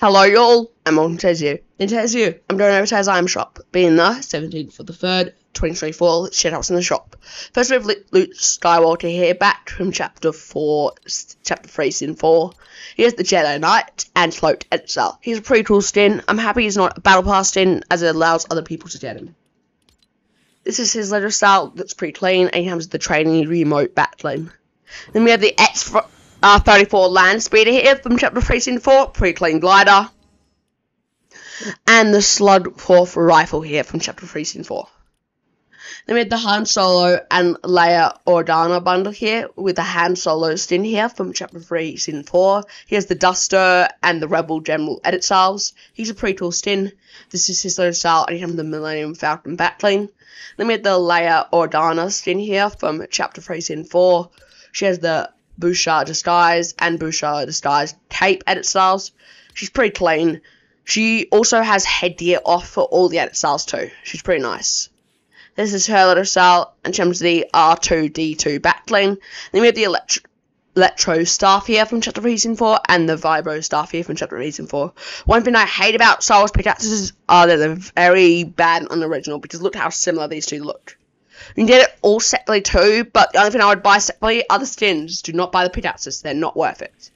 Hello, y'all. I'm on Tezu. In Tezu, I'm doing over advertise Item Shop, being the 17th for the 3rd, 2024 shitouts in the shop. First, we have Luke Skywalker here, back from Chapter 4, Chapter 3, Scene 4. He Here's the Jedi Knight, and Antelope Exile. He's a pretty cool skin. I'm happy he's not a Battle Pass skin, as it allows other people to get him. This is his letter style that's pretty clean, and he comes with the training remote backbling. Then we have the X uh, 34 land speeder here from chapter 3 scene 4, pretty clean glider. And the slug fourth rifle here from chapter 3 scene 4. Then we have the Han Solo and Leia Organa bundle here with the Han Solo skin here from chapter 3 scene 4. He has the Duster and the Rebel General edit styles. He's a pretty cool skin. This is his little style and he has the Millennium Falcon backbling. Then we have the Leia Organa skin here from chapter 3 scene 4. She has the Boushh Disguise and Boushh Disguise tape edit styles. She's pretty clean. She also has headgear off for all the edit styles too. She's pretty nice. This is her little style, and she comes the R2D2 backbling. Then we have the electro, electro staff here from Chapter Reason 4 and the Vibro staff here from Chapter Reason 4. One thing I hate about Star Wars pickaxes are that they're very bad on the original because look how similar these two look. You can get it all separately too, but the only thing I would buy separately are the skins. Do not buy the pickaxes, they're not worth it.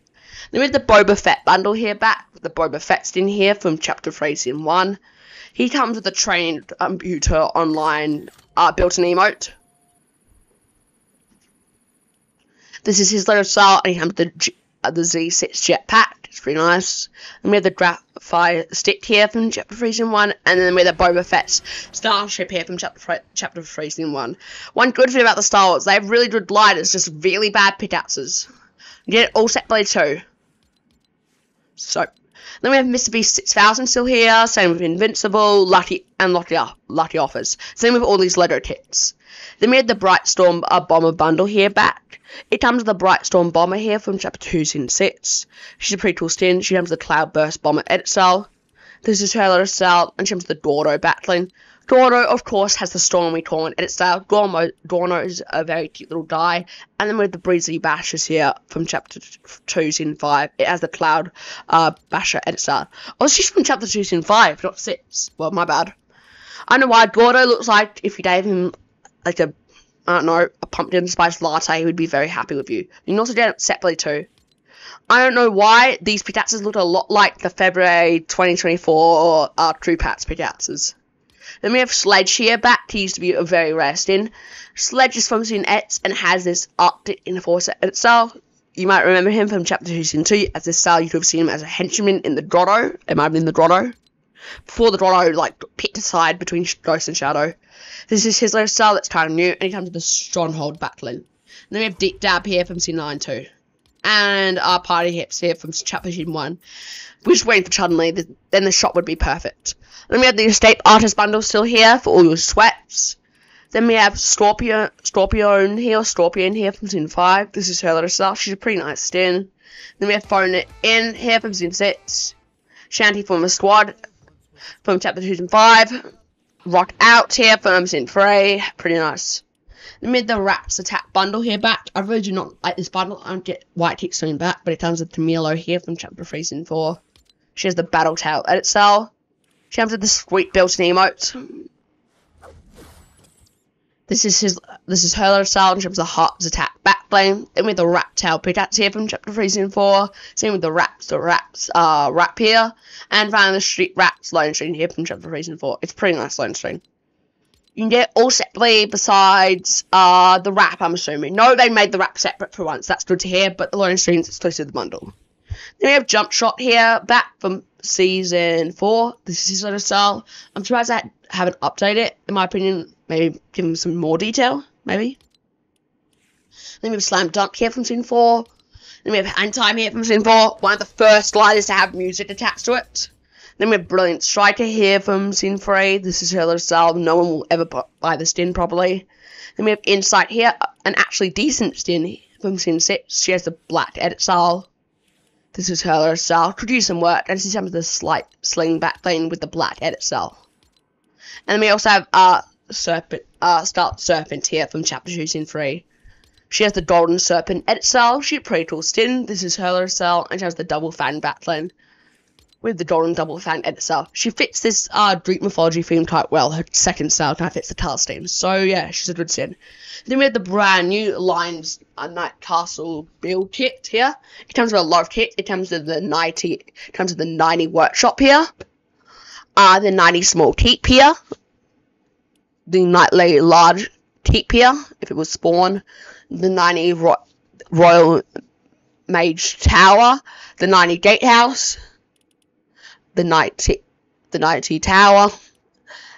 We have the Boba Fett bundle here back, with the Boba Fett skin here from Chapter 3 Scene 1. He comes with a trained computer online uh, built-in emote. This is his little style, and he comes with the, uh, the Z6 jetpack. It's pretty nice. And we have the graphite stick here from Chapter 3 Season 1, and then we have the Boba Fett's starship here from Chapter, chapter 3 Season 1. One good thing about the Star Wars, they have really good gliders, just really bad pickaxes. Get it all separately two. So, then we have Mr. Beast 6000 still here, same with Invincible, Lucky, and Lucky, Lucky Offers. Same with all these Lego kits. Then we have the Bright Storm uh, Bomber bundle here back. It comes with the Bright Storm Bomber here from Chapter 2 Scene 6. She's a pretty cool skin. She comes with the Cloudburst Bomber edit cell. This is her little cell, and she comes the Dorno battling. Dorno, of course, has the Stormy Corn edit style. Dorno, Dorno is a very cute little guy. And then with the Breezy Bashers here from Chapter 2, Scene 5, it has the Cloud uh, Basher edit style. Oh, she's from Chapter 2, Scene 5, not 6. Well, my bad. I know why Gordo looks like if you gave him, like, a, I don't know, a pumpkin spice latte, he would be very happy with you. You can also get it separately, too. I don't know why these pickaxes look a lot like the February 2024 uh, True Pats pickaxes. Then we have Sledge here, back. He used to be a very rare. Sledge is from Scene X and has this Arctic Enforcer itself. You might remember him from Chapter 2, Scene 2. As this style, you could have seen him as a henchman in the grotto. It might have been in the grotto. Before the grotto, like, picked aside between Ghost and Shadow. This is his little style that's kind of new, and he comes with a Stronghold backbling. Then we have Deep Dab here from Scene 9 too. And our Party Hips here from Chapter Scene 1. We're just waiting for Chudley, then the shot would be perfect. Then we have the Escape Artist Bundle still here for all your sweats. Then we have Scorpio, Scorpion here, Scorpion here from Scene 5. This is her little stuff. She's a pretty nice skin. Then we have Phone In here from Scene 6. Shanty from the Squad from Chapter 2 and 5. Rock Out here from Scene 3. Pretty nice. Then we the Raps Attack Bundle here back. I really do not like this bundle. I don't get White Tick soon back, but it comes with Camilo here from Chapter 3 Scene 4. She has the Battle Tail edit cell. She comes with the sweet built-in emote. This is his. This is her little style. She has the Heart's attack backbling. Then with the Rat Tail pickaxe here from Chapter 3 Scene 4. Same with the Raps, the Raps, uh, Rap here. And finally the Street Rats Lone String here from Chapter 3 Scene 4. It's pretty nice Lone String. You can get all separately besides uh, the wrap, I'm assuming. No, they made the wrap separate for once. That's good to hear. But the Lone String's exclusive to the bundle. Then we have Jump Shot here, back from season four. This is sort of style. I'm surprised I haven't updated it. In my opinion, maybe give him some more detail, maybe. Then we have Slam Dunk here from season four. Then we have Hang Time here from season four. One of the first gliders to have music attached to it. Then we have Brilliant Striker here from Sin 3. This is her little style. No one will ever buy this skin properly. Then we have Insight here, an actually decent skin from scene 6. She has the black edit style. This is her little style. Could use some work. And she's having the slight sling back thing with the black edit style. And then we also have uh Serpent uh Start Serpent here from chapter 2 scene 3. She has the Golden Serpent edit style. She's pretty cool skin. This is her style. And she has the double fan backbling. With the Dawn Double fan editor. She fits this uh, Greek mythology theme quite well. Her second style kind of fits the Talos theme. So yeah, she's a good sin. Then we have the brand new Lions uh, Knight Castle build kit here. It comes with a lot of kit. It comes with the Knightly, it comes with the Knightly workshop here. Uh, the Knightly small keep here. The Knightly large keep here, if it was spawn. The Knightly ro royal mage tower. The Knightly gatehouse the Knightly, the Knightly tower,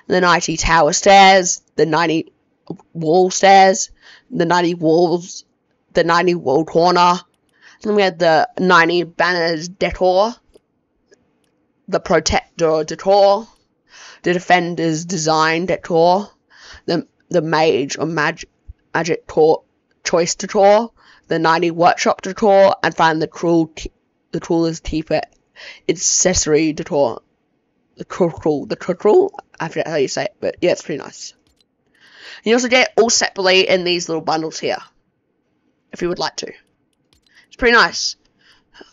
the Knightly tower stairs, the Knightly wall stairs, the Knightly walls, the Knightly wall corner. Then we had the Knightly banners decor, the protector decor, the defender's design decor, the the mage or magic magic tour choice decor, the Knightly workshop decor, and finally the cruel the cruelest keeper accessory decor. The cruel, the cruel. I forget how you say it, but yeah, it's pretty nice. You also get all separately in these little bundles here, if you would like to. It's pretty nice.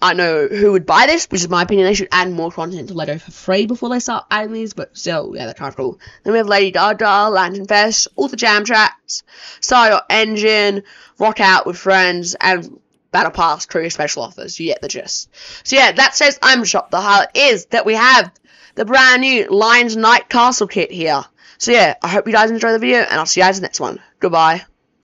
I know who would buy this, which is my opinion. They should add more content to Lego for free before they start adding these, but still, yeah, they're kind of cool. Then we have Lady Gaga, Lantern Fest, all the jam tracks, Start Your Engine, Rock Out with Friends, and Battle Pass Crew special offers. You get the gist. So yeah, that says I'm Shop. The highlight is that we have the brand new Lions Knight Castle kit here. So yeah, I hope you guys enjoy the video, and I'll see you guys in the next one. Goodbye.